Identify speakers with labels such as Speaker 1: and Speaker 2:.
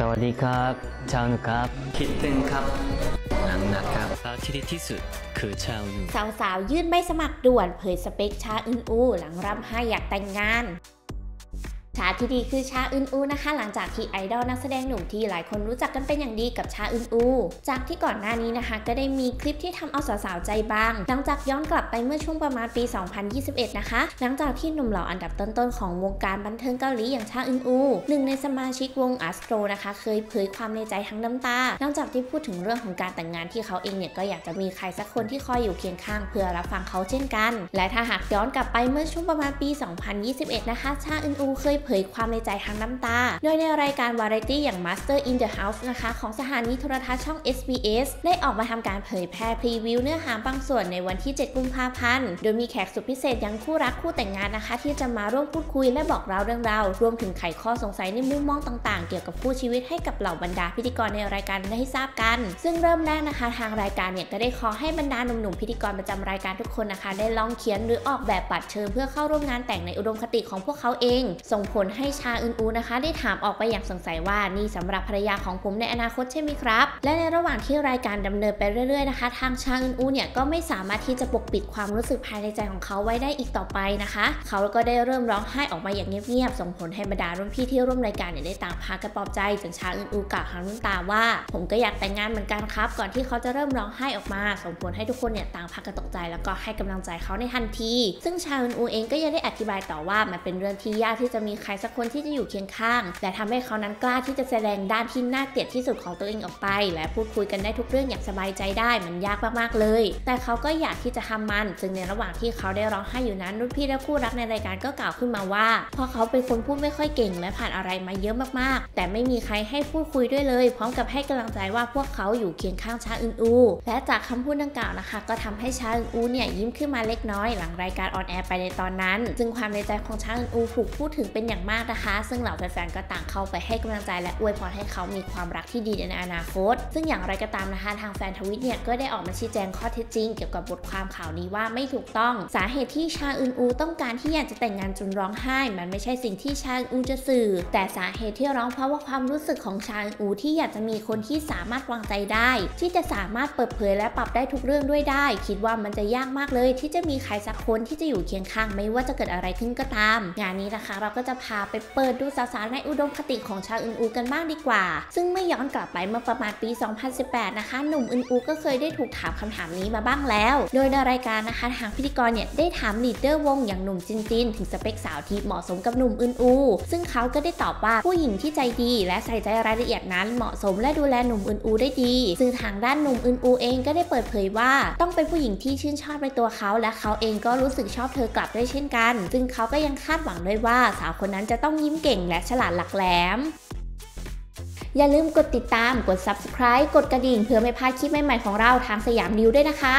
Speaker 1: สวัสดีครับ ชาวนุครับ
Speaker 2: คิดตึงครับหนังนะครับ
Speaker 3: สาที่ดีที่สุดคือชาวยู
Speaker 4: สาวๆ ยื่นใบสมัครด่วนเผยสเปคชาอึนอู หลังร่ำไห้อยากแต่งงาน ชาที่ดีคือชาอึนอูนะคะ หลังจากที่ไอดอลนักแสดงหนุ่มที่หลายคนรู้จักกันเป็นอย่างดีกับชาอึนอู จากที่ก่อนหน้านี้นะคะ ก็ได้มีคลิปที่ทำเอาสาวๆใจบาง หลังจากย้อนกลับไปเมื่อช่วงประมาณปี 2021 นะคะ หลังจากที่หนุ่มหล่ออันดับต้นๆของวงการบันเทิงเกาหลีอย่างชาอึนอูหนึ่งในสมาชิกวงอัสโตรนะคะ เคยเผยความในใจทั้งน้ำตา หลังจากที่พูดถึงเรื่องของการแต่งงานที่เขาเองเนี่ยก็อยากจะมีใครสักคนที่คอยอยู่เคียงข้างเพื่อรับฟังเขาเช่นกัน และถ้าหากย้อนกลับไปเมื่อช่วงประมาณปี 2021 นะคะ ชาอึนอูเคยเผยความในใจทั้งน้ำตา โดยในรายการวาไรตี้อย่าง Master in the House นะคะของสถานีโทรทัศน์ช่อง SBS ได้ออกมาทำการเผยแพร่พรีวิวเนื้อหาบางส่วนในวันที่ 7 กุมภาพันธ์ โดยมีแขกสุดพิเศษยังคู่รักคู่แต่งงานนะคะ ที่จะมาร่วมพูดคุยและบอกเล่าเรื่องราวรวมถึงไขข้อสงสัยในมุมมองต่างๆ เกี่ยวกับคู่ชีวิตให้กับเหล่าบรรดาพิธีกรในรายการได้ทราบกัน ซึ่งเริ่มแรกนะคะ ทางรายการเนี่ยก็ได้ขอให้บรรดาหนุ่มๆพิธีกรประจำรายการทุกคนนะคะ ได้ลองเขียนหรือออกแบบบัตรเชิญเพื่อเข้าร่วมงานแต่งในอุดมคติของพวกเขาเอง ส่งผลให้ชาอึนอูนะคะ ได้ถามออกไปอย่างสงสัยว่านี่สำหรับภรรยาของผมในอนาคตใช่ไหมครับ และในระหว่างที่รายการดำเนินไปเรื่อยๆนะคะ ทางชาอึนอูเนี่ยก็ไม่สามารถที่จะปกปิดความรู้สึกภายในใจของเขาไว้ได้อีกต่อไปนะคะ เขาก็ได้เริ่มร้องไห้ออกมาอย่างเงียบๆส่งผลให้บรรดารุ่นพี่ที่ร่วมรายการเนี่ยได้ต่างพากันปลอบใจจนชาอึนอูกล่าวทั้งน้ำตาว่า ผมก็อยากแต่งงานเหมือนกันครับ ก่อนที่เขาจะเริ่มร้องไห้ออกมา ส่งผลให้ทุกคนเนี่ยต่างพากันตกใจ แล้วก็ให้กำลังใจเขาในทันที ซึ่งชาอึนอูเองก็ยังได้อธิบายต่อว่ามันเป็นเรื่องที่ยากที่จะมีใครสักคนที่จะอยู่เคียงข้างแต่ทำให้เขานั้นกล้าที่จะแสดงด้านที่น่าเกลียดที่สุดของตัวเองออกไป และพูดคุยกันได้ทุกเรื่องอย่างสบายใจได้มันยากมากๆเลย แต่เขาก็อยากที่จะทำมัน ซึ่งในระหว่างที่เขาได้ร้องไห้อยู่นั้นรุ่นพี่และคู่รักในรายการก็กล่าวขึ้นมาว่าเพราะเขาเป็นคนพูดไม่ค่อยเก่ง และผ่านอะไรมาเยอะมากๆ แต่ไม่มีใครให้พูดคุยด้วยเลย พร้อมกับให้กำลังใจว่าพวกเขาอยู่เคียงข้างชาอึนอู และจากคำพูดดังกล่าวนะคะ ก็ทำให้ชาอึนอูเนี่ยยิ้มขึ้นมาเล็กน้อย หลังรายการ on air ไปในตอนนั้น ซึ่งความในใจของชาอึนอูถูกพูดถึงเป็นอย่างมากนะคะ ซึ่งเหล่าแฟนๆก็ต่างเข้าไปให้กำลังใจและอวยพรให้เขามีความรักที่ดีในอนาคต ซึ่งอย่างไรก็ตามนะคะทาง Fantagio เนี่ยก็ได้ออกมาชี้แจงข้อเท็จจริงเกี่ยวกับบทความข่าวนี้ว่าไม่ถูกต้อง สาเหตุที่ชาอึนอูต้องการที่อยากจะแต่งงานจนร้องไห้ มันไม่ใช่สิ่งที่ชาอึนอูจะสื่อ แต่สาเหตุที่ร้องเพราะว่าความรู้สึกของชาอึนอูที่อยากจะมีคนที่สามารถวางใจได้ ที่จะสามารถเปิดเผยและปรับได้ทุกเรื่องด้วยได้ คิดว่ามันจะยากมากเลย ที่จะมีใครสักคนที่จะอยู่เคียงข้าง ไม่ว่าจะเกิดอะไรขึ้นก็ตาม งานนี้นะคะ เราก็จะพพาไปเปิดดูสารในอุดมคติของชาอึนอูกันบ้างดีกว่า ซึ่งเมื่อย้อนกลับไปเมื่อประมาณปี 2018 นะคะ หนุ่มอึนอูก็เคยได้ถูกถามคำถามนี้มาบ้างแล้ว โดยในรายการนะคะทางพิธีกรเนี่ยได้ถามลีดเดอร์วงอย่างหนุ่มจินจินถึงสเปคสาวที่เหมาะสมกับหนุ่มอึนอู ซึ่งเขาก็ได้ตอบว่าผู้หญิงที่ใจดีและใส่ใจรายละเอียดนั้นเหมาะสมและดูแลหนุ่มอึนอูได้ดี ซึ่งทางด้านหนุ่มอึนอูเองก็ได้เปิดเผยว่าต้องเป็นผู้หญิงที่ชื่นชอบในตัวเขา และเขาเองก็รู้สึกชอบเธอกลับด้วยเช่นกัน ซึ่งเขาก็ยังคาดหวังด้วยว่าสาวคนนั้นจะต้องยิ้มเก่งและฉลาดหลักแหลม อย่าลืมกดติดตาม กด subscribe กดกระดิ่งเพื่อไม่พลาดคลิปใหม่ๆของเราทางสยามนิวด้วยนะคะ